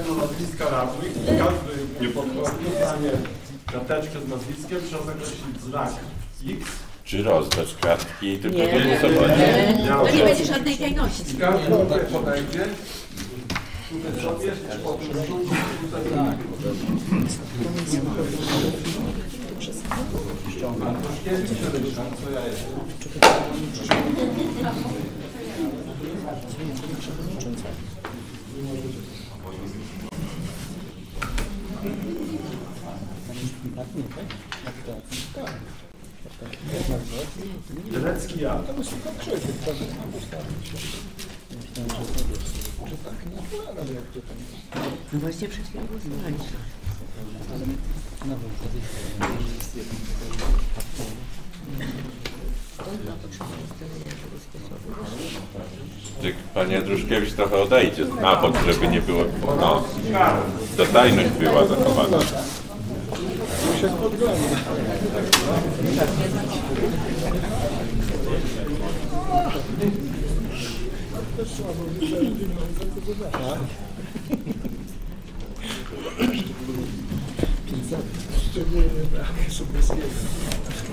każdego nazwiska radnych i każdy niepokoju dostanie karteczkę z nazwiskiem, trzeba zakreślić znak X. Czy rozdać kartki, tylko Nie. nie głosować? To nie będzie żadnej tajności. I każdy tutaj podejdzie, tutaj sobie, potem tutaj Bartoszkiewicz, Ryszard, co ja jestem? Telecki ja. No właśnie przed chwilą głosowaliśmy. Czy Panie Druszkiewicz trochę odejdzie na bok, żeby nie było, no, ta tajność była zachowana. Iwona. Pietrowa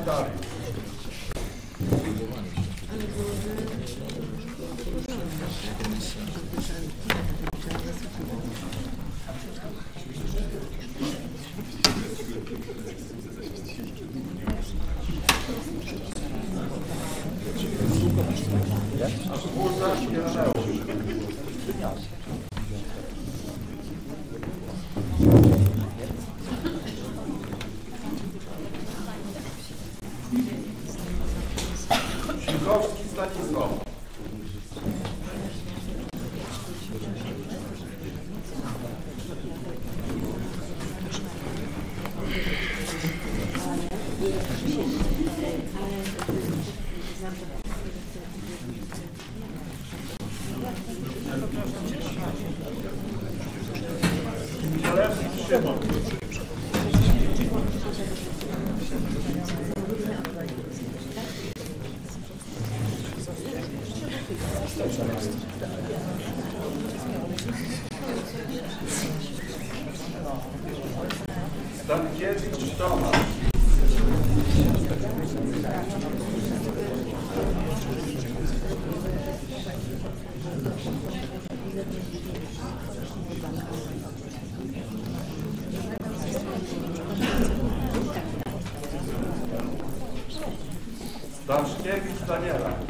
Haydari. Staszkiewicz Daniela.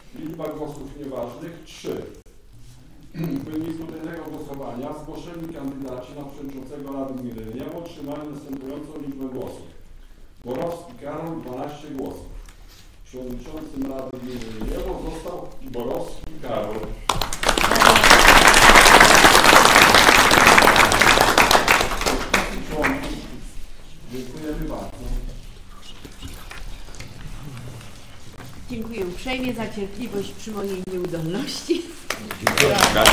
Liczba głosów nieważnych 3. W wyniku tego głosowania zgłoszeni kandydaci na przewodniczącego Rady Gminy Leniewo otrzymali następującą liczbę głosów. Borowski Karol 12 głosów. Przewodniczącym Rady Gminy Leniewo został Borowski Karol. Członków. Dziękujemy bardzo. Dziękuję uprzejmie za cierpliwość przy mojej nieudolności. Tak.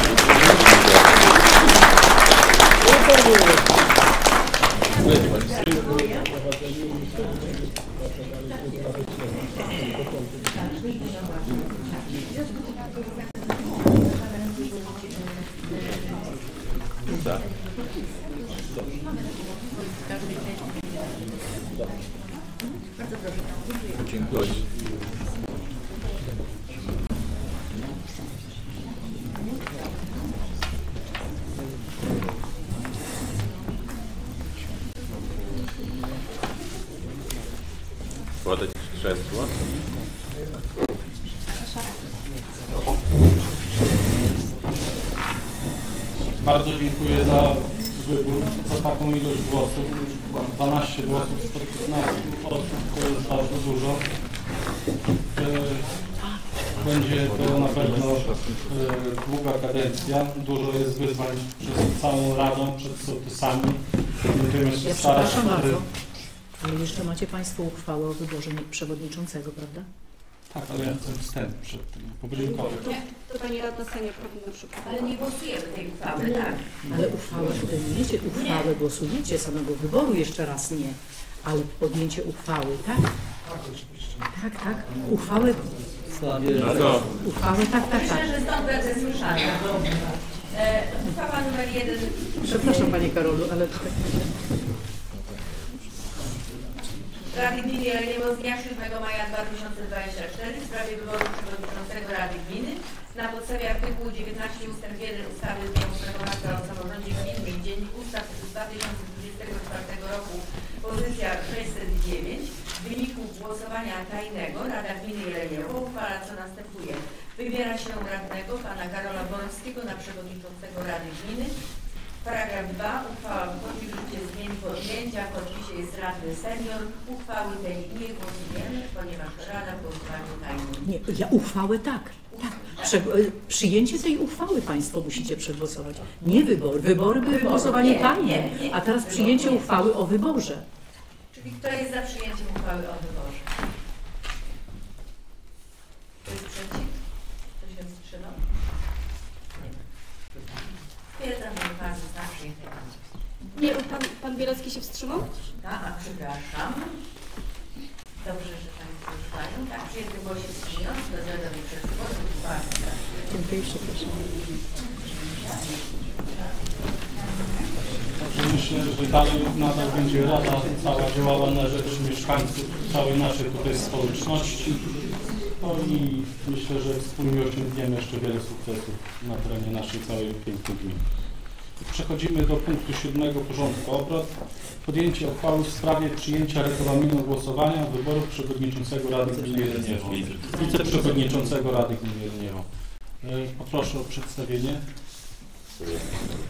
Bardzo. Ale jeszcze macie Państwo uchwałę o wyborze przewodniczącego, prawda? Tak, ale ja chcę wstęp przed tym podziękować. To pani radna senior powinna przypomnieć. Ale nie głosujemy tej uchwały, tak? Ale uchwałę podejmujecie, uchwałę głosujecie, samego wyboru jeszcze raz nie. Ale podjęcie uchwały, tak? Tak, tak. Uchwałę, to uchwałę, tak, tak, tak. Myślę, że stąd będę słyszana. E, uchwała numer jeden. Przepraszam Panie Karolu, ale Rady Gminy Jeleniego z dnia 7 maja 2024 w sprawie wyboru przewodniczącego Rady Gminy na podstawie artykułu 19 ust. 1 ustawy z dnia 8 marca o samorządzie gminnym Dziennik Ustaw z 2024 roku pozycja 609 w wyniku głosowania tajnego Rada Gminy Jeleniowo uchwala co następuje. Wybiera się radnego pana Karola Borowskiego na przewodniczącego Rady Gminy Paragraf 2. Uchwała wchodzi w życie z dniem podjęcia. W podpisie jest radny senior. Uchwały tej nie głosujemy, ponieważ Rada w głosowaniu Nie, ja uchwałę tak. tak. Prze, e, przyjęcie tej uchwały Państwo musicie przegłosować. Nie wybor. Wybory były głosowanie Nie, tajne, a teraz przyjęcie uchwały o wyborze. Czyli kto jest za przyjęciem uchwały o wyborze? Kto jest przeciw? Kto się wstrzymał? Nie, pan, pan Bielecki się wstrzymał? Tak, a przepraszam. Dobrze, że Państwo już mają. Tak, przyjęty głosie wstrzymujący, bezwzględnie mi przez została przyjęta. Dziękuję, przepraszam. Myślę, że dalej nadal będzie Rada cała działała na rzecz mieszkańców całej naszej tutaj społeczności. No i myślę, że wspólnie osiągniemy jeszcze wiele sukcesów na terenie naszej całej pięknej gminy. Przechodzimy do punktu siódmego porządku obrad. Podjęcie uchwały w sprawie przyjęcia regulaminu głosowania wyborów przewodniczącego Rady Gminy Jeleniewo. Wiceprzewodniczącego Rady Gminy Jeleniewo. E, Poproszę o przedstawienie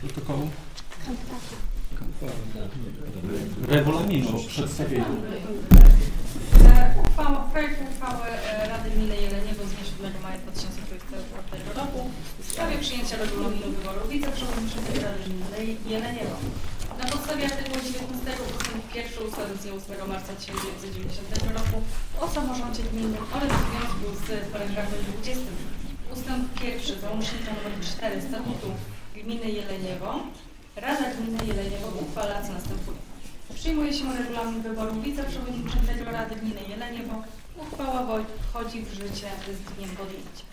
protokołu. Regulaminu o przedstawieniu. E, Uchwała, projekt uchwały e, Rady Gminy Jeleniewo z dnia 7 maja 2024 roku w sprawie przyjęcia regulaminu wyboru wiceprzewodniczącego Rady Gminy Jeleniewo. Na podstawie artykułu 19 ust. 1 ustawy z dnia 8 marca 1990 roku o samorządzie gminnym oraz w związku z paragrafem 20 ustęp 1 załącznika nr 4 statutu gminy Jeleniewo Rada Gminy Jeleniewo uchwala co następuje. Przyjmuje się regulamin wyboru wiceprzewodniczącego Rady Gminy Jeleniewo. Uchwała wchodzi w życie z dniem podjęcia.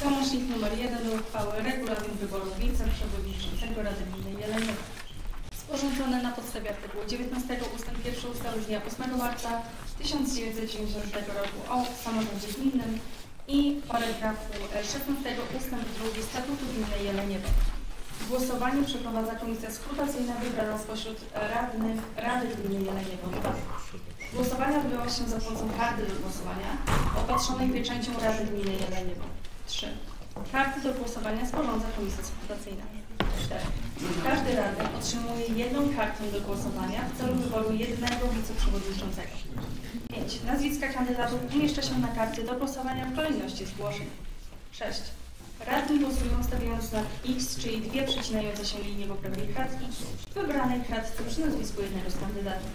Załącznik nr 1 do uchwały regulamin wyboru wiceprzewodniczącego Rady Gminy Jeleniewo. Sporządzone na podstawie artykułu 19 ust. 1 ustawy z dnia 8 marca 1990 roku o samorządzie gminnym i paragrafu e, 16 ust. 2 Statutu Gminy Jeleniewo. Głosowanie przeprowadza komisja skrutacyjna wybrana spośród radnych Rady Gminy Jeleniewo 2. Głosowania odbyła się za pomocą karty do głosowania opatrzonej pieczęcią Rady Gminy Jeleniewo 3. Karty do głosowania sporządza komisja skrutacyjna 4. Każdy radny otrzymuje jedną kartę do głosowania w celu wyboru jednego wiceprzewodniczącego. 5. Nazwiska kandydatów umieszcza się na karty do głosowania w kolejności zgłoszeń. 6. Radni głosują stawiając znak X, czyli dwie przecinające się linie po prawej kartki w wybranej kartce przy nazwisku jednego z kandydatów.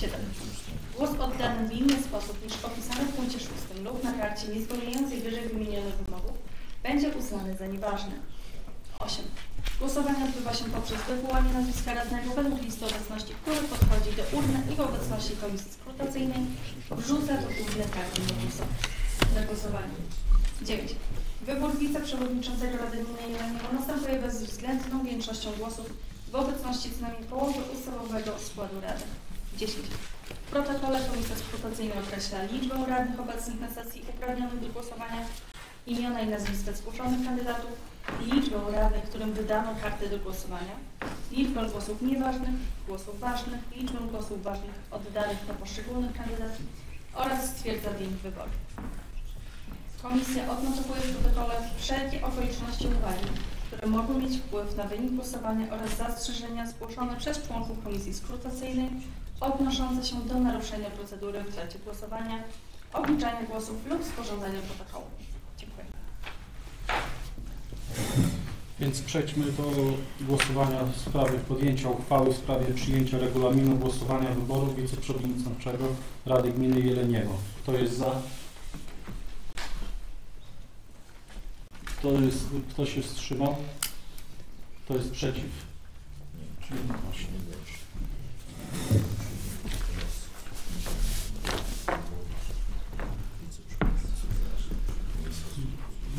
7. Głos oddany w inny sposób niż opisany w punkcie 6 lub na karcie niespełniającej wyżej wymienionych wymogów będzie uznany za nieważny. 8. Głosowanie odbywa się poprzez wywołanie nazwiska radnego według listy obecności, który podchodzi do urny i w obecności komisji skrutacyjnej wrzuca do urny głosowania. Do głosowania. 9. Wybór wiceprzewodniczącego Rady Gminy Jeleniewo następuje bezwzględną większością głosów w obecności co najmniej połowy ustawowego składu Rady. 10. W protokole Komisja Skrutacyjna określa liczbę radnych obecnych na sesji uprawnionych do głosowania, imiona i nazwiska zgłoszonych kandydatów, liczbę radnych, którym wydano karty do głosowania, liczbę głosów nieważnych, głosów ważnych, liczbę głosów ważnych oddanych na poszczególnych kandydatów oraz stwierdza wynik wyboru. Komisja odnotowuje w protokole wszelkie okoliczności uwagi, które mogą mieć wpływ na wynik głosowania oraz zastrzeżenia zgłoszone przez członków Komisji Skrutacyjnej odnoszące się do naruszenia procedury w trakcie głosowania, obliczania głosów lub sporządzania protokołu. Dziękuję. Więc przejdźmy do głosowania w sprawie podjęcia uchwały w sprawie przyjęcia regulaminu głosowania wyboru wiceprzewodniczącego Rady Gminy Jeleniewo. Kto jest za? Kto, jest, kto się wstrzymał? Kto jest przeciw? Czyli właśnie.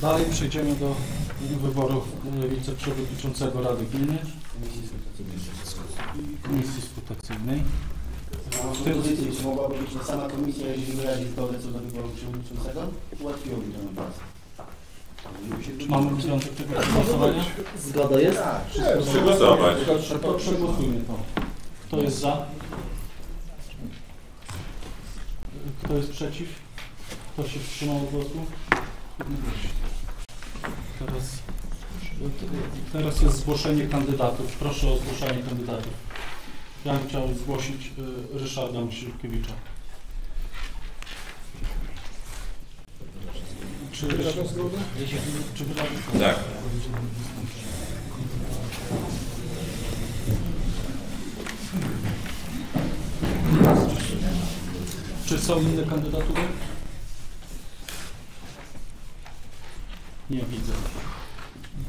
Dalej przejdziemy do wyboru e, wiceprzewodniczącego Rady Gminy Komisji pozycji, czy mogłaby być sama komisja, jeżeli wyrazi zgodę co do wyboru przewodniczącego? Ułatwiłoby tę pracę. Czy mamy wniosek tego głosowania? Zgoda jest? Przegłosować. To przegłosujmy to. Kto jest za? Kto jest przeciw? Kto się wstrzymał od głosu? Teraz, teraz jest zgłoszenie kandydatów. Proszę o zgłoszenie kandydatów. Ja bym chciał zgłosić y, Ryszarda Myśliwkiewicza. Czy wyraża zgodę? Czy wyraża zgodę? Tak. Czy są inne kandydatury? Nie widzę.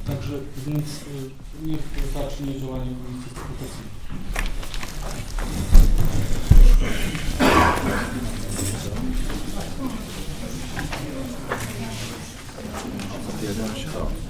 Także więc y, nie zacznie działanie policji protecji. Thank 别着急啊。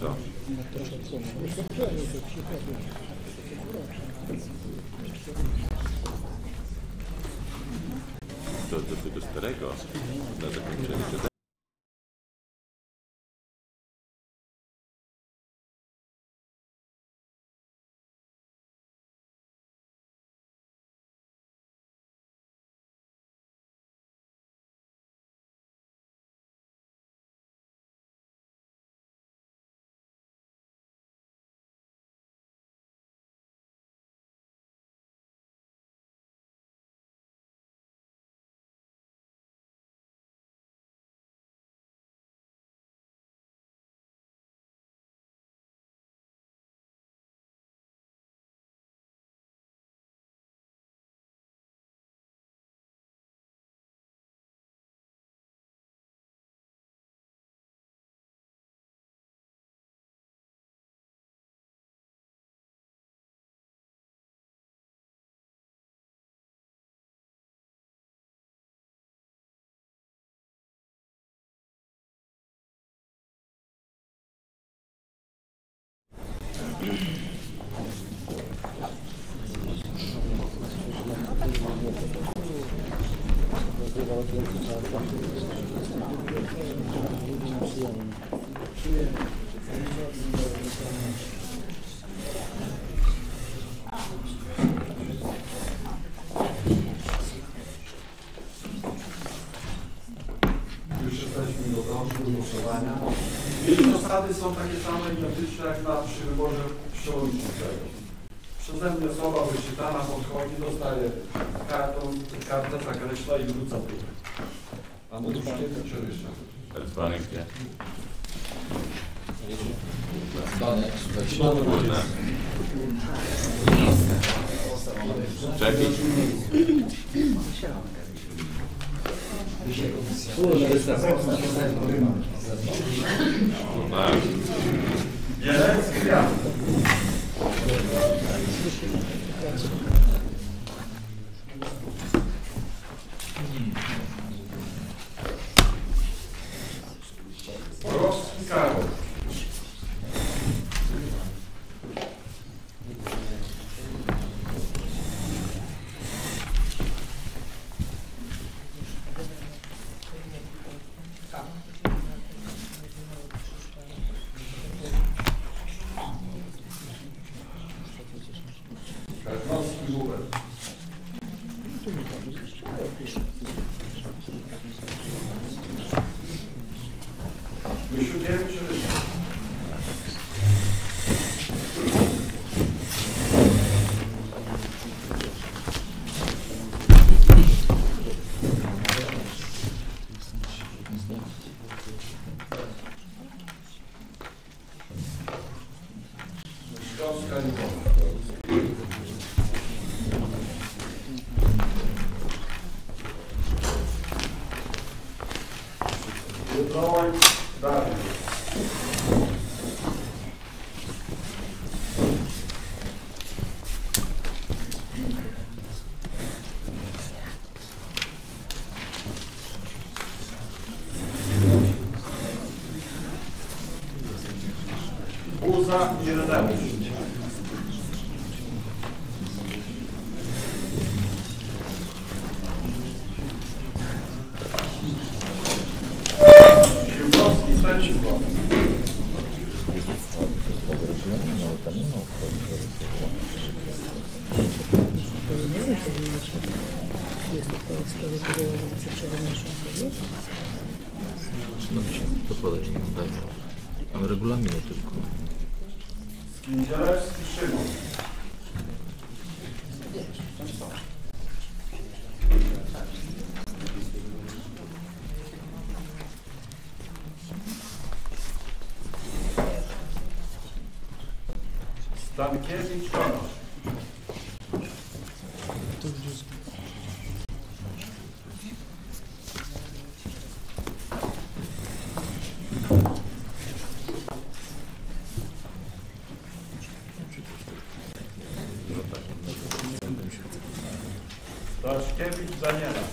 Co? Do, do tego starego, na zakończenie jesteśmy do końca głosowania. I zasady są takie same identyczne jak na przy wyborze przewodniczącego. Przeze mnie osoba wyczytana podchodzi, dostaje kartą, kartę zakreśla i wróca tu. Pan Druszkiewicz czy Ryszard? Dzwonek gdzie? Dzwonek, Kurna. Czepić. Tak. Bielecki, Irandaiú. Başka bir.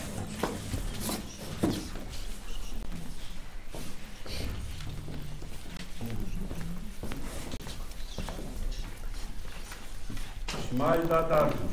Daniela. Szmajda Dariusz.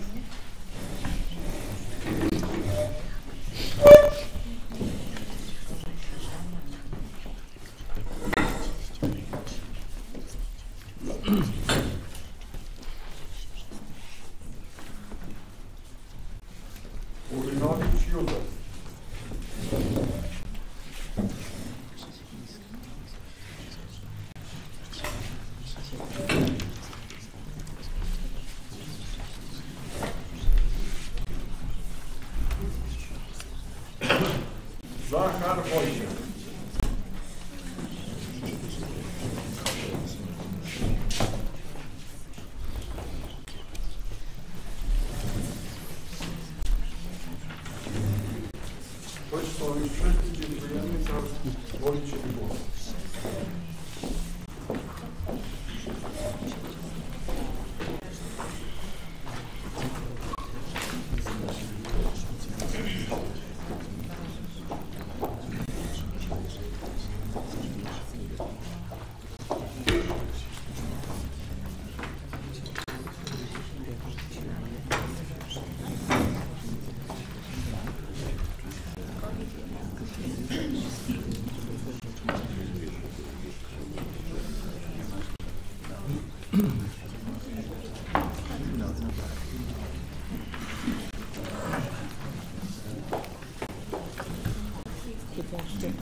って。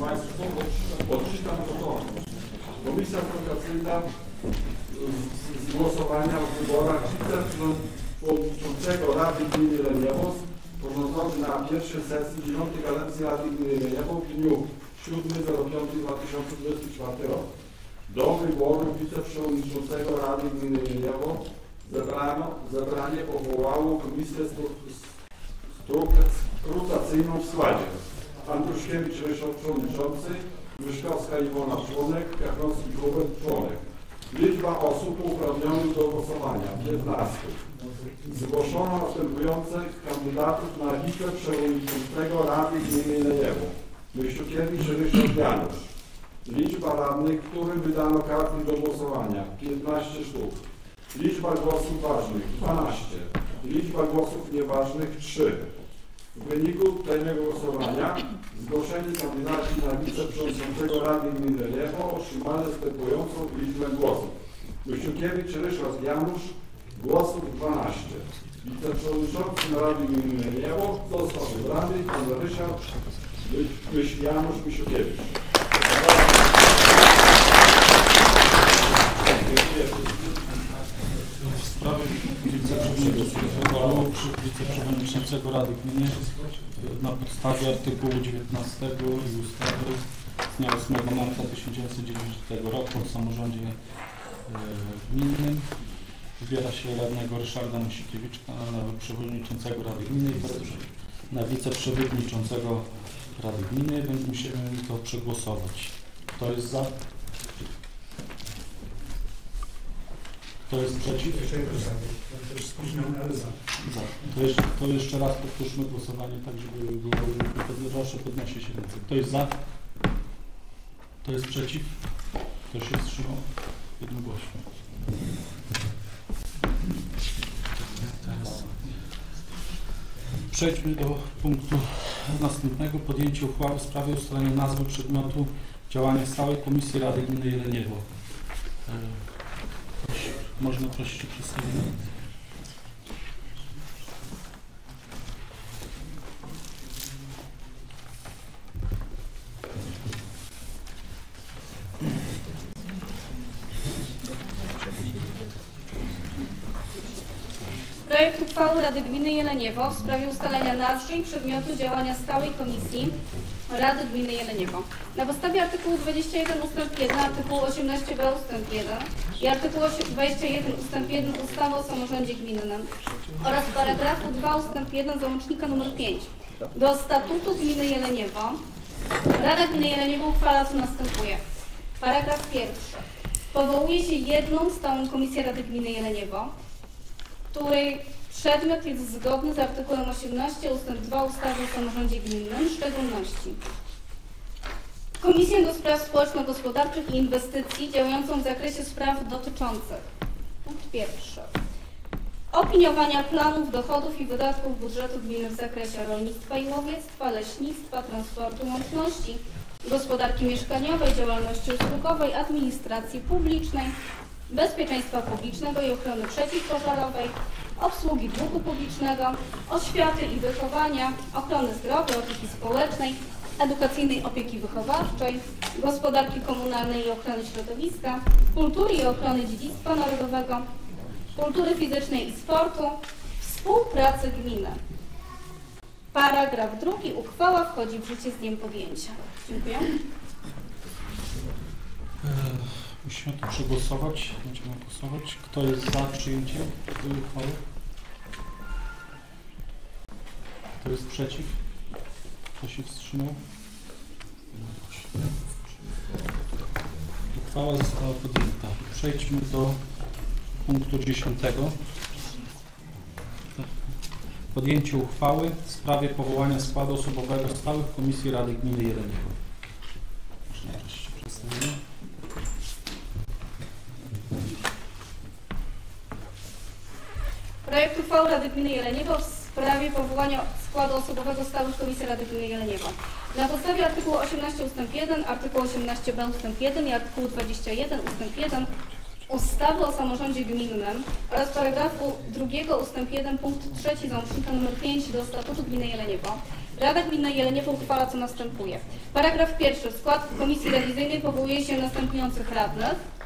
Państwo, odczytam protokół. Komisja Prokacyjna z, z głosowania w wyborach wiceprzewodniczącego Rady Gminy Leniewo sporządzony na pierwszej sesji 9 kadencji Rady Gminy Leniewo w dniu 7.05.2024 rok. Do wyboru wiceprzewodniczącego Rady Gminy Leniewo zebrano, zebranie powołało komisję stru- stru- w składzie. Andruszkiewicz Ryszard Przewodniczący, Myszkowska Iwona Członek, Kachrowski Hubert Członek. Liczba osób uprawnionych do głosowania 15. Zgłoszono następujących kandydatów na wiceprzewodniczącego Rady Gminy Leniewo. Myściukiewicz Ryszard Janusz. Liczba radnych, którym wydano karty do głosowania 15 sztuk. Liczba głosów ważnych 12. Liczba głosów nieważnych 3. W wyniku tajnego głosowania zgłoszeni kandydaci na wiceprzewodniczącego Rady Gminy Lewo otrzymali następującą liczbę głosów. Kościukiewicz Ryszard Janusz głosów 12. Wiceprzewodniczący Rady Gminy Lewo został wybrany pan Ryszard Janusz Misiukiewicz. W sprawie wiceprzewodniczącego, wiceprzewodniczącego Rady Gminy na podstawie artykułu 19 i ustawy z dnia 8 marca 1990 roku o samorządzie e, gminnym. Wybiera się radnego Ryszarda Musikiewicza na przewodniczącego Rady Gminy i na wiceprzewodniczącego Rady Gminy, musimy to przegłosować. Kto jest za? Kto jest przeciw? Za. To jeszcze, to jeszcze raz powtórzmy głosowanie, tak żeby było, proszę podniesie się ręce. Kto jest za? Kto jest przeciw? Kto się wstrzymał? Jednogłośnie. Przejdźmy do punktu następnego. Podjęcie uchwały w sprawie ustalenia nazwy przedmiotu działania stałej Komisji Rady Gminy Jeleniewo. Można prosić o przedstawienie. Projekt uchwały Rady Gminy Jeleniewo w sprawie ustalenia nazwy i przedmiotu działania stałej komisji Rady Gminy Jeleniewo. Na podstawie artykułu 21 ust. 1, artykułu 18b ust. 1 i artykułu 21 ust. 1 ustawy o samorządzie gminnym oraz paragrafu 2 ust. 1 załącznika nr 5 do statutu Gminy Jeleniewo Rada Gminy Jeleniewo uchwala co następuje. Paragraf pierwszy. Powołuje się jedną stałą komisję Rady Gminy Jeleniewo, której przedmiot jest zgodny z artykułem 18 ust. 2 ustawy o samorządzie gminnym, w szczególności Komisję do Spraw Społeczno-Gospodarczych i Inwestycji działającą w zakresie spraw dotyczących punkt pierwszy opiniowania planów dochodów i wydatków budżetu gminy w zakresie rolnictwa i łowiectwa, leśnictwa, transportu, łączności, gospodarki mieszkaniowej, działalności usługowej, administracji publicznej, bezpieczeństwa publicznego i ochrony przeciwpożarowej, obsługi długu publicznego, oświaty i wychowania, ochrony zdrowia, opieki społecznej, edukacyjnej opieki wychowawczej, gospodarki komunalnej i ochrony środowiska, kultury i ochrony dziedzictwa narodowego, kultury fizycznej i sportu, współpracy gminy. Paragraf drugi. Uchwała wchodzi w życie z dniem podjęcia. Dziękuję. E, Musimy to przegłosować. Będziemy głosować. Kto jest za przyjęciem uchwały? Kto jest przeciw? Kto się wstrzymał? Uchwała została podjęta. Przejdźmy do punktu dziesiątego. Podjęcie uchwały w sprawie powołania składu osobowego stałych Komisji Rady Gminy przedstawienie. Projekt uchwały Rady Gminy Jeleniewo w sprawie powołania składu osobowego stałych Komisji Rady Gminy Jeleniewo. Na podstawie artykułu 18 ust. 1, artykułu 18b ust. 1 i artykułu 21 ust. 1 ustawy o samorządzie gminnym oraz paragrafu 2 ust. 1 punkt 3 załącznika nr 5 do statutu gminy Jeleniewo. Rada Gmina Jeleniewo uchwala co następuje. Paragraf pierwszy. W skład komisji rewizyjnej powołuje się następujących radnych.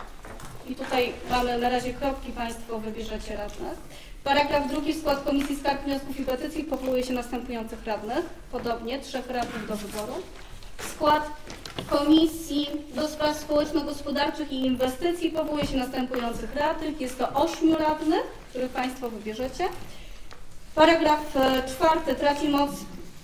I tutaj mamy na razie kropki, Państwo wybierzecie radnych. Paragraf drugi. Skład Komisji Skarg, Wniosków i Petycji powołuje się następujących radnych. Podobnie trzech radnych do wyboru. Skład Komisji do Spraw Społeczno-Gospodarczych i Inwestycji powołuje się następujących radnych. Jest to ośmiu radnych, których Państwo wybierzecie. Paragraf e, czwarty traci moc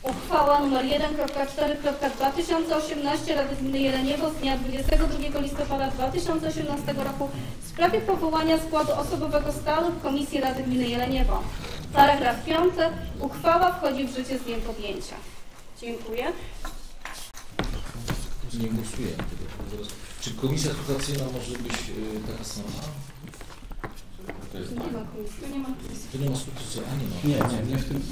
uchwała nr 1.4.2018 Rady Gminy Jeleniewo z dnia 22 listopada 2018 roku w sprawie powołania składu osobowego stałych Komisji Rady Gminy Jeleniewo. Paragraf piąty. Uchwała wchodzi w życie z dniem podjęcia. Dziękuję. Nie głosujemy tego. Zaraz. Czy komisja edukacyjna może być y, taka sama? To jest Nie ma komisji. Nie ma komisji. To nie ma a nie ma. Nie, nie, nie w tym.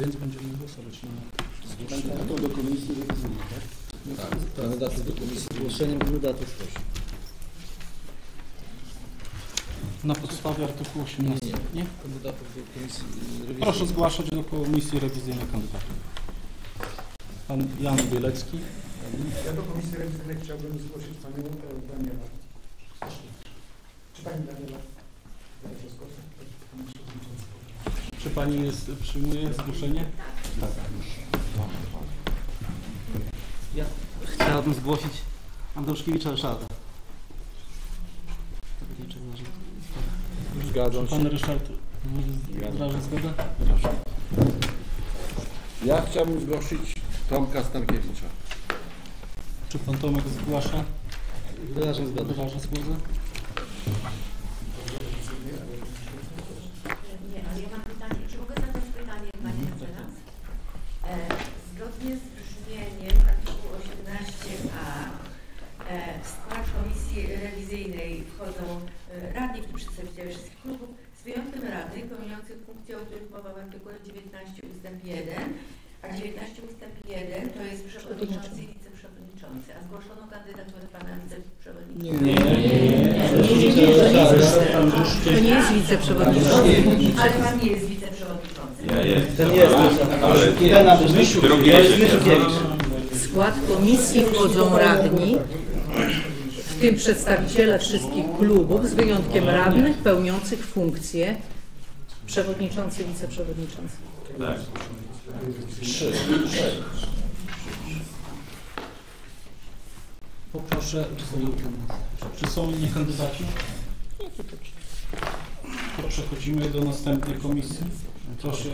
Więc będziemy głosować na Kandydatą do komisji rewizyjnej, tak? Tak, kandydatów do komisji. Zgłoszeniem kandydatów proszę. Na podstawie artykułu 18. Nie. Nie? Kandydatów do komisji rewizyjnej. Proszę zgłaszać do Komisji Rewizyjnej kandydatów. Pan Jan Bielecki. Ja do Komisji Rewizyjnej chciałbym zgłosić panią e, Daniela. Czy pani Daniela? Czy Pani jest, przyjmuje zgłoszenie? Tak. Ja chciałbym zgłosić Andruszkiewicza Ryszarda. Zgadzam Pan Ryszard wyraża zgodę? Ja chciałbym zgłosić Tomka Stankiewicza. Czy Pan Tomek zgłasza? Wyrażam zgodę. Wyraża zgodę? Nie, ale ja mam pytanie, czy mogę zadać pytanie Pani mecenas? E, zgodnie z brzmieniem artykułu 18a e, w skład komisji rewizyjnej wchodzą e, radni, w tym przedstawiciele wszystkich klubów, z wyjątkiem radnych pełniących funkcje, o których mowa w artykule 19 ustęp 1, a 19 ustęp 1 to jest przewodniczący i wiceprzewodniczący, a zgłoszono kandydaturę pana wiceprzewodniczącego. Nie, nie, nie. To nie jest wiceprzewodniczący. Ale pan nie jest wiceprzewodniczący. Ja jestem, Ten jest, ale Ten Andrzej drugi to jest się Myszukiewicz. W skład komisji wchodzą radni, w tym przedstawiciele wszystkich klubów, z wyjątkiem radnych pełniących funkcje przewodniczący, wiceprzewodniczący. Tak. Trzy. Poproszę, czy są inni kandydaci? To przechodzimy do następnej komisji. Proszę.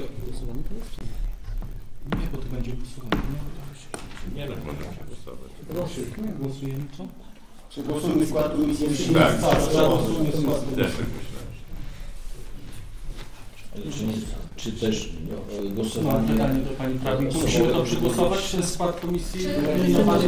Nie, bo to będzie głosowanie. Nie no, możemy głosować. Nie, głosujemy co? Przegłosujmy skład komisji Tak. rewizyjnej. Głosujemy skład. Też tak myślałem. Czy, nie, czy też no, Mam głosowanie... pytanie do Pani Prawnik. Musimy to przegłosować, ten skład komisji Czy- nominowany.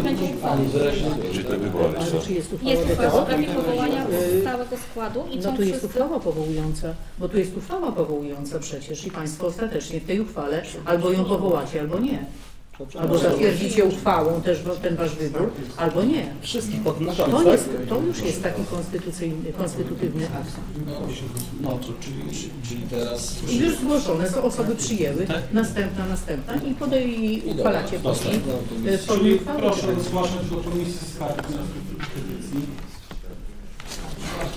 czy te wybory Ale są? czy jest uchwała Jest uchwała w sprawie powołania stałego składu i No są tu jest wszyscy... uchwała powołująca, bo tu jest uchwała powołująca przecież i Państwo ostatecznie w tej uchwale albo ją powołacie, albo nie. Albo zatwierdzicie uchwałą też ten Wasz wybór, albo nie. Wszystkich To, jest, to już jest taki konstytucyjny, konstytutywny akt. No, to czyli Czyli teraz... I już zgłoszone są, osoby przyjęły, następna, następna i podej i uchwalacie później formie Czyli uchwały. proszę zgłaszać do Komisji Skargi Petycji.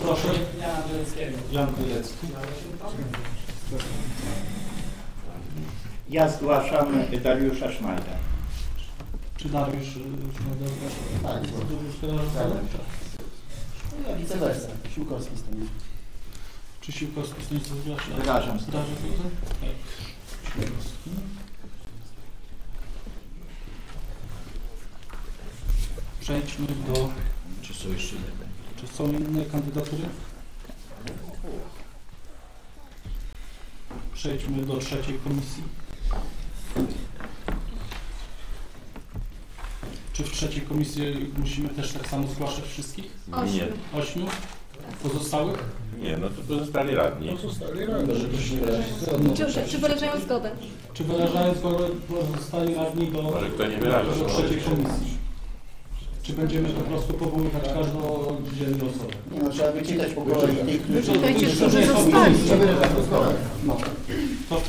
Proszę. Jan Bielecki. Ja zgłaszam Dariusza Szmajda. Czy Dariusz y, Szmajder? Tak, Dariusz Szmajder? Ja vice versa. Siłkowski stanie. Czy Siłkowski Stanisław zgłasza? Wyrażam Zdarza zgodę? Tak. Siłkowski. Przejdźmy do... Czy są jeszcze inne? Czy są inne kandydatury? Przejdźmy do trzeciej komisji. Czy w trzeciej komisji musimy też tak samo zgłaszać wszystkich? Nie. Ośmiu? Pozostałych? Nie, no to pozostali radni. Może ktoś nie wyrazi zgody. Czy, czy wyrażają zgodę? Czy wyrażając zgodę pozostali radni do, Może kto nie wyraża do zgody. trzeciej komisji? Czy będziemy po prostu powoływać każdą oddzielnie osobę? Nie no, trzeba wyczytać po kolei tych, którzy... W zostali. komisji. No. To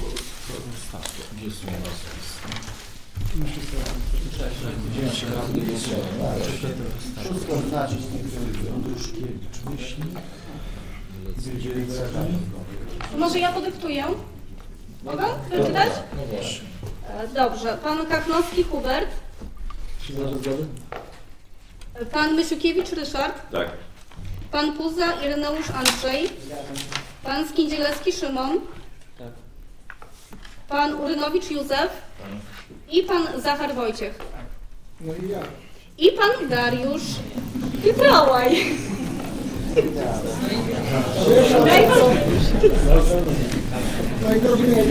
Gdzie są nazwiska? Wszystko znaczyć tych, którzy... Andruszkiewicz myśli. Może ja podyktuję? Mogę przeczytać? Dobrze. Pan Kachnowski Hubert, pan Mysiukiewicz Ryszard, Tak. pan Puza Ireneusz Andrzej, pan Skindzielewski Szymon, Tak. pan Urynowicz Józef i pan Zachar Wojciech. No i ja. I pan Dariusz Pietrałaj. Daj pan- No i drogi nie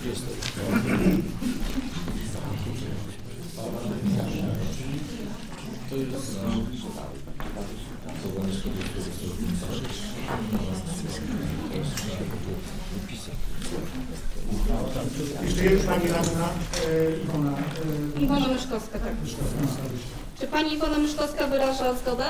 To jest... Powołanie składu Jeszcze już Pani Radna e, Iwona. e, Iwona Myszkowska, tak. Czy pani Iwona Myszkowska wyraża zgodę?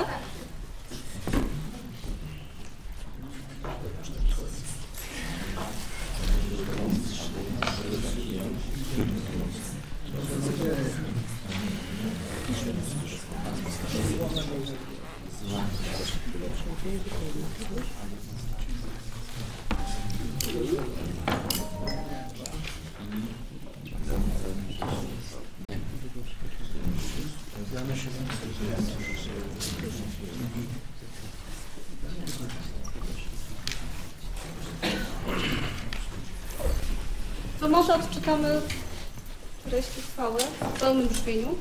To może odczytamy treść uchwały w pełnym brzmieniu.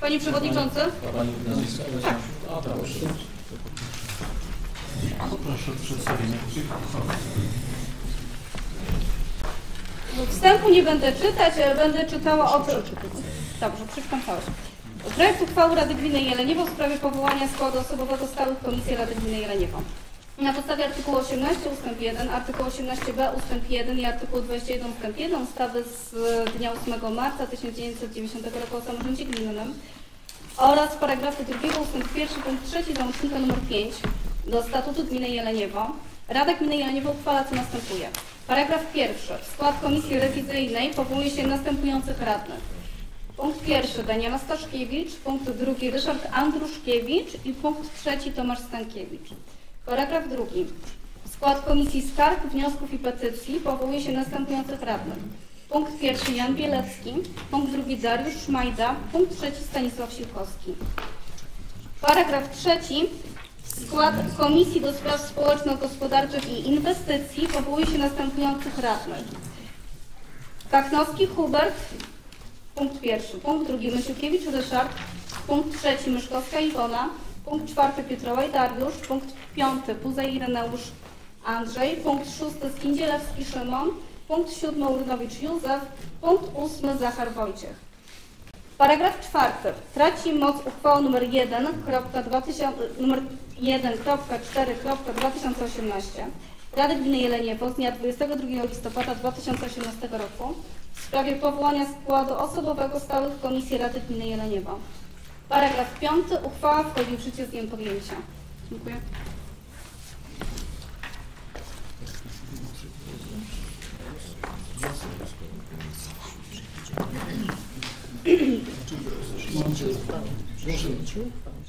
Panie Przewodniczący? Pani nazwisko? Tak. A, proszę. Proszę o przedstawienie. Wstępu nie będę czytać, ale będę czytała o... Dobrze, przeczytam całość. Projekt uchwały Rady Gminy Jeleniewo w sprawie powołania składu osobowego stałych Komisji Rady Gminy Jeleniewo. Na podstawie artykułu 18 ust. 1, artykułu 18b ust. 1 i artykułu 21 ust. 1 ustawy z dnia 8 marca 1990 roku o samorządzie gminnym oraz paragrafu 2 ust. 1 punkt 3 załącznika nr 5 do statutu Gminy Jeleniewo Rada Gminy Jeleniewo uchwala co następuje. Paragraf pierwszy. W skład komisji rewizyjnej powołuje się następujących radnych. Punkt pierwszy Daniela Staszkiewicz, punkt drugi Ryszard Andruszkiewicz i punkt trzeci Tomasz Stankiewicz. Paragraf drugi. Skład Komisji Skarg, Wniosków i Petycji powołuje się następujących radnych. Punkt pierwszy Jan Bielecki, punkt drugi Dariusz Szmajda, punkt trzeci Stanisław Siłkowski. Paragraf trzeci. Skład Komisji do Spraw Społeczno-Gospodarczych i Inwestycji powołuje się następujących radnych. Kachnowski Hubert, punkt pierwszy. Punkt drugi Mysiukiewicz Ryszard, punkt trzeci Myszkowska Iwona, punkt czwarty Pietrołaj Dariusz, punkt piąty Puzej Ireneusz Andrzej, punkt szósty Skindzielewski Szymon, punkt siódmy Urnowicz Józef, punkt ósmy Zachar Wojciech. Paragraf czwarty. Traci moc uchwała nr 1.2000 nr 1.4.2018 Rady Gminy Jeleniewo z dnia 22 listopada 2018 roku w sprawie powołania składu osobowego stałych Komisji Rady Gminy Jeleniewo. Paragraf 5. Uchwała wchodzi w życie z dniem podjęcia. Dziękuję.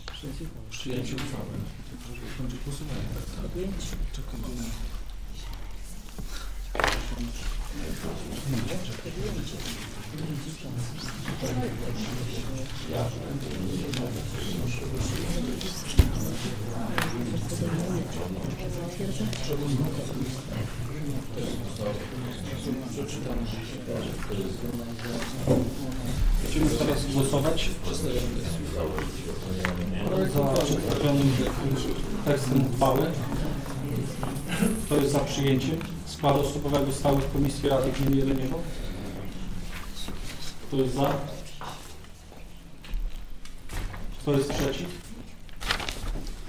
Proszę przyjęcie uchwały. Będzie głosowanie. Będziemy teraz głosować za tekstem uchwały. Kto jest za przyjęciem składu osobowego stałych Komisji Rady Gminy Jeleniewo? Kto jest za? Kto jest przeciw?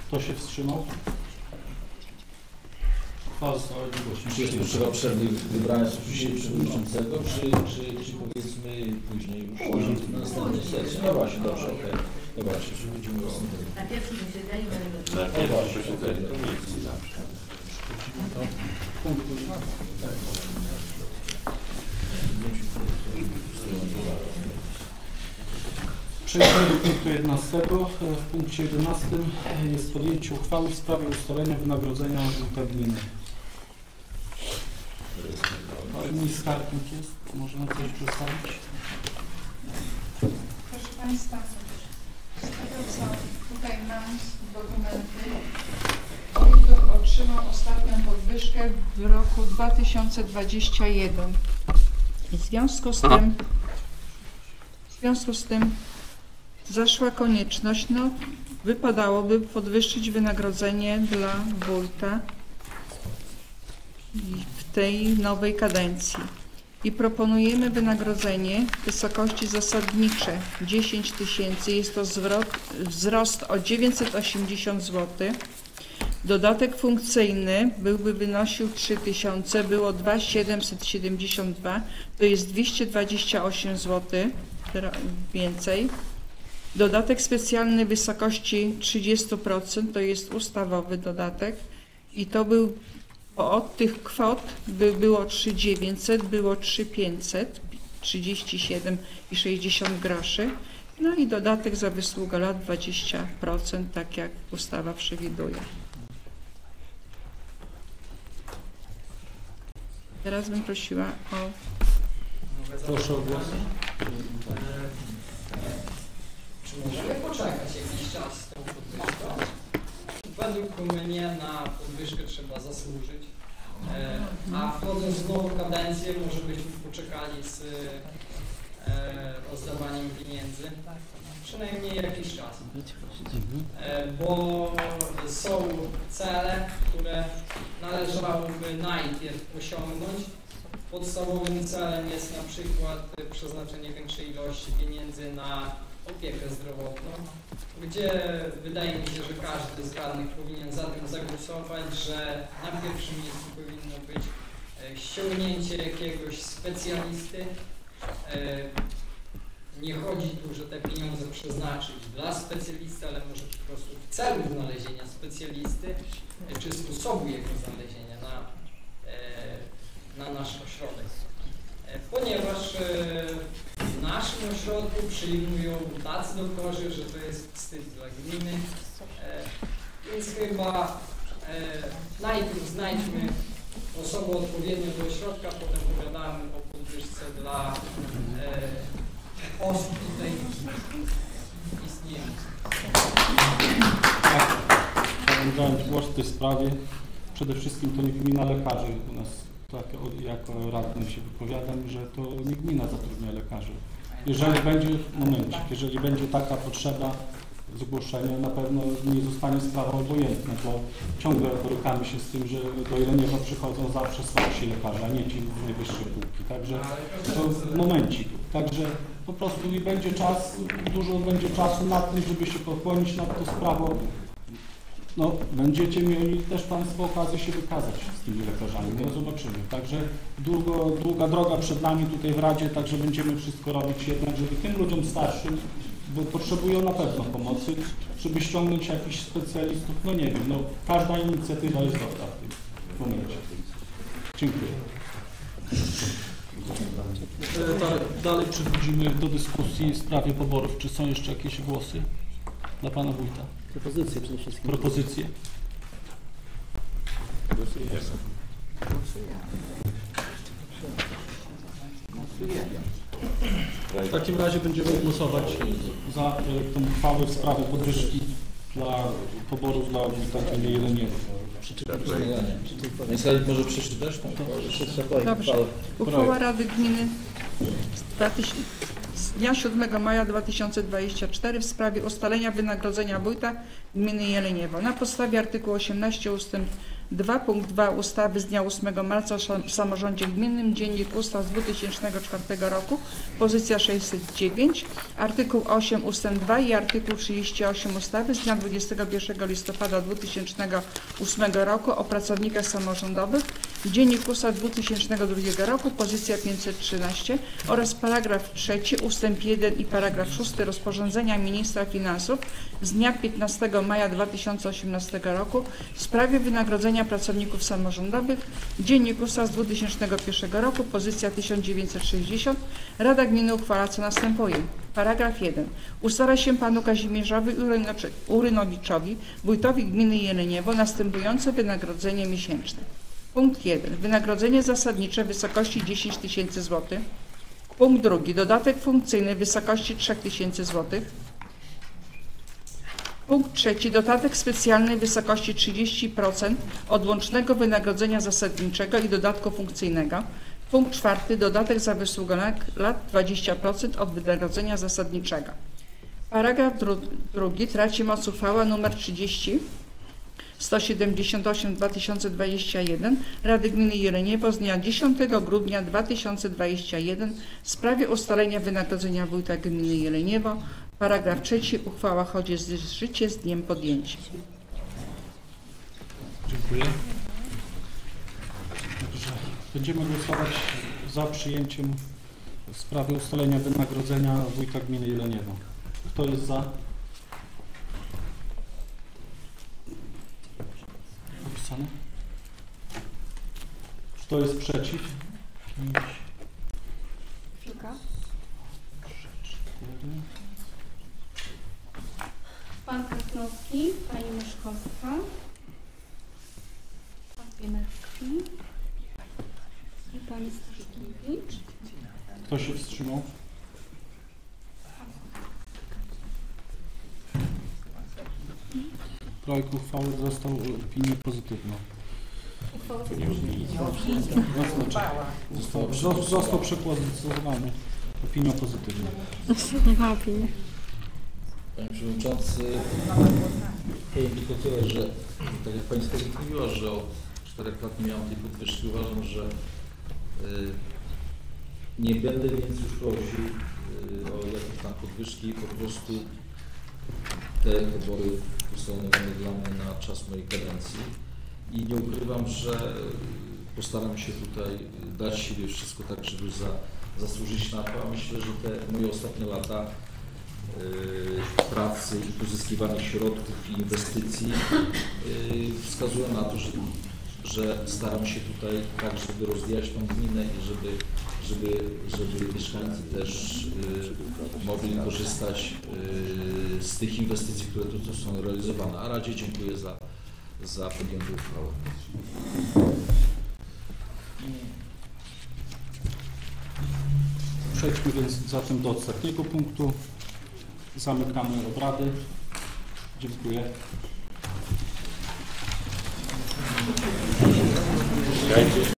Kto się wstrzymał? Uchwała została jednogłośnie Czy trzeba przerwy dzisiaj przewodniczącego, czy, czy, czy powiedzmy później już na następnej sesji? No właśnie, dobrze, okej. Dobra, czy przechodzimy do. Na pierwszym posiedzeniu będę Na pierwszym posiedzeniu. Przejdźmy do punktu 11. W punkcie 11 jest podjęcie uchwały w sprawie ustalenia wynagrodzenia wójta gminy. Pani skarbnik jest, możemy coś przedstawić? Proszę Państwa, co tutaj mam dokumenty, otrzymał ostatnią podwyżkę w roku 2021. W związku z tym, w związku z tym zaszła konieczność, no wypadałoby podwyższyć wynagrodzenie dla wójta w tej nowej kadencji. I proponujemy wynagrodzenie w wysokości zasadnicze 10 tysięcy. Jest to zwrot, wzrost o 980 zł. Dodatek funkcyjny byłby wynosił 3 tysiące, było 2,772, to jest 228 zł więcej. Dodatek specjalny w wysokości 30% to jest ustawowy dodatek i to był od tych kwot by było 3900, było 3500, 37 i 60 groszy No i dodatek za wysługę lat 20%, tak jak ustawa przewiduje. Teraz bym prosiła o Proszę o głos. Czy możemy poczekać jakiś czas z tą podwyżką? Według mnie na podwyżkę trzeba zasłużyć. E, A wchodząc w nową kadencję, może byśmy poczekali z e, rozdawaniem pieniędzy. Przynajmniej jakiś czas. E, Bo są cele, które należałoby najpierw osiągnąć. Podstawowym celem jest na przykład przeznaczenie większej ilości pieniędzy na opiekę zdrowotną, gdzie wydaje mi się, że każdy z radnych powinien za tym zagłosować, że na pierwszym miejscu powinno być e, ściągnięcie jakiegoś specjalisty. Nie chodzi tu, że te pieniądze przeznaczyć dla specjalisty, ale może po prostu w celu znalezienia specjalisty, czy sposobu jego znalezienia na, e, na nasz ośrodek. E, Ponieważ e, w naszym ośrodku przyjmują tacy doktorzy, że to jest wstyd dla gminy, więc chyba najpierw znajdźmy osobę odpowiednią do ośrodka, potem pogadamy o podwyżce dla osób tutaj istniejących. Chciałbym wziąć głos w tej sprawie. Przede wszystkim to nie gmina lekarzy u nas, tak jako radny się wypowiadam, że to nie gmina zatrudnia lekarzy. Jeżeli będzie, momencik, jeżeli będzie taka potrzeba zgłoszenia, na pewno nie zostanie sprawa obojętna, bo ciągle borykamy się z tym, że do Jeleniewa przychodzą zawsze słabsi lekarze, a nie ci z najwyższej półki. Także to momencik. Także po prostu i będzie czas, dużo będzie czasu na tym, żeby się pochylić nad tą sprawą. No, będziecie mieli też Państwo okazję się wykazać z tymi lekarzami, no zobaczymy. Także długo, długa droga przed nami tutaj w Radzie, także będziemy wszystko robić jednak, żeby tym ludziom starszym, bo potrzebują na pewno pomocy, żeby ściągnąć jakichś specjalistów, no nie wiem, no każda inicjatywa jest dobra w tym momencie. Dziękuję. E, Dalej, dalej przechodzimy do dyskusji w sprawie poborów. Czy są jeszcze jakieś głosy dla Pana Wójta? Propozycje przede wszystkim. Propozycje? W takim razie będziemy głosować za e, tą uchwałę w sprawie podwyżki dla poborów dla gminy Jeleniewo. Panie Salik, może przeczytasz uchwałę? Dobrze. Uchwała Rady Gminy z 2000 z dnia 7 maja 2024 w sprawie ustalenia wynagrodzenia wójta gminy Jeleniewo. Na podstawie artykułu 18 ust. 2 punkt 2 ustawy z dnia 8 marca o samorządzie gminnym, Dziennik Ustaw z 2004 roku, pozycja 609, artykuł 8 ust. 2 i artykuł 38 ustawy z dnia 21 listopada 2008 roku o pracownikach samorządowych, Dziennik Ustaw 2002 roku, pozycja 513 oraz paragraf 3 ustęp 1 i paragraf 6 rozporządzenia ministra finansów z dnia 15 maja 2018 roku w sprawie wynagrodzenia pracowników samorządowych, Dziennik z 2001 roku, pozycja 1960. Rada Gminy uchwala co następuje. Paragraf 1. Ustala się panu Kazimierzowi Urynowiczowi, wójtowi gminy Jeleniewo, następujące wynagrodzenie miesięczne. Punkt 1. Wynagrodzenie zasadnicze w wysokości 10 tysięcy złotych. Punkt drugi. Dodatek funkcyjny w wysokości 3 tysięcy złotych. Punkt trzeci. Dodatek specjalny w wysokości 30% od łącznego wynagrodzenia zasadniczego i dodatku funkcyjnego. Punkt czwarty. Dodatek za wysługę lat- lat 20% od wynagrodzenia zasadniczego. Paragraf dru- drugi. Traci moc uchwała nr 30 178 2021 Rady Gminy Jeleniewo z dnia 10 grudnia 2021 w sprawie ustalenia wynagrodzenia wójta gminy Jeleniewo. Paragraf trzeci. Uchwała chodzi z życie z dniem podjęcia. Dziękuję. Będziemy głosować za przyjęciem sprawy ustalenia wynagrodzenia wójta gminy Jeleniewo. Kto jest za? napisane. Kto jest przeciw? Pięć. Pan Krasnowski, Pani Myszkowska. Pan Piemerski. I Pani Staszkiewicz. Kto się wstrzymał? Projekt uchwały został opinię pozytywną. Został, został, został przekładnicowany opinią pozytywną. Nie ma opinii. Panie Przewodniczący, powiem tylko tyle, że tak jak Pani Skarbnik mówiła, że od czterech lat nie miałam tej podwyżki, uważam, że y, nie będę więc już prosił y, o jakieś tam podwyżki, po prostu te wybory ustanowione dla mnie na czas mojej kadencji. I nie ukrywam, że y, postaram się tutaj y, dać siebie wszystko tak, żeby za, zasłużyć na to, a myślę, że te moje ostatnie lata y, pracy i pozyskiwania środków i inwestycji wskazują na to, że, że staram się tutaj tak, żeby rozwijać tą gminę i żeby, żeby, żeby mieszkańcy też y, mogli korzystać y, z tych inwestycji, które tu są realizowane. A Radzie dziękuję za, za podjętą uchwałę. Przejdźmy więc zatem do ostatniego punktu. Zamykamy obrady. Dziękuję. Thank you.